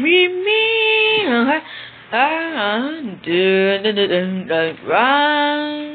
Me, me, uh, uh, do, do, do, do, do, run.